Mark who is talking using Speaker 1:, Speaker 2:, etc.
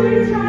Speaker 1: Please